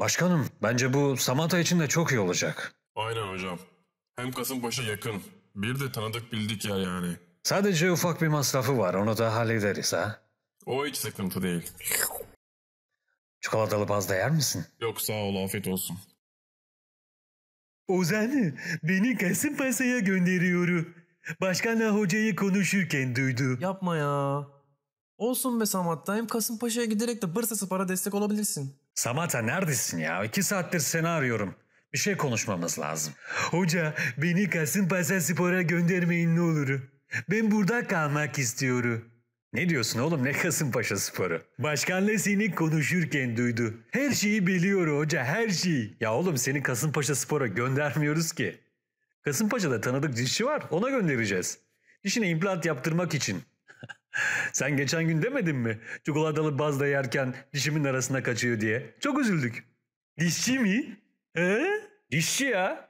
Başkanım, bence bu Samata için de çok iyi olacak. Aynen hocam. Hem Kasımpaşa yakın. Bir de tanıdık bildik yer yani. Sadece ufak bir masrafı var, onu da hallederiz ha. O hiç sıkıntı değil. Çikolatalı pasta yer misin? Yok sağ ol afiyet olsun. Ozan beni Kasımpaşa'ya gönderiyor. Başkanla hocayı konuşurken duydu. Yapma ya. Olsun be Samat'ta hem Kasımpaşa'ya giderek de Bırsası para destek olabilirsin. Samata neredesin ya? İki saattir seni arıyorum. Bir şey konuşmamız lazım. Hoca beni Kasımpaşa Spor'a göndermeyin ne olur. Ben burada kalmak istiyorum. Ne diyorsun oğlum ne Kasımpaşa sporu? Başkanla seni konuşurken duydu. Her şeyi biliyor hoca her şeyi. Ya oğlum seni Kasımpaşa spora göndermiyoruz ki. Kasımpaşa'da tanıdık dişçi var ona göndereceğiz. Dişine implant yaptırmak için. Sen geçen gün demedin mi? Çikolatalı bazda yerken dişimin arasına kaçıyor diye. Çok üzüldük. Dişçi mi? He? Dişçi ya.